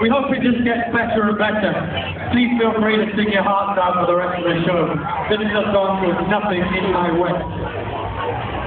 We hope it just gets better and better. Please feel free to sing your hearts out for the rest of the show. This is a song with nothing in my way.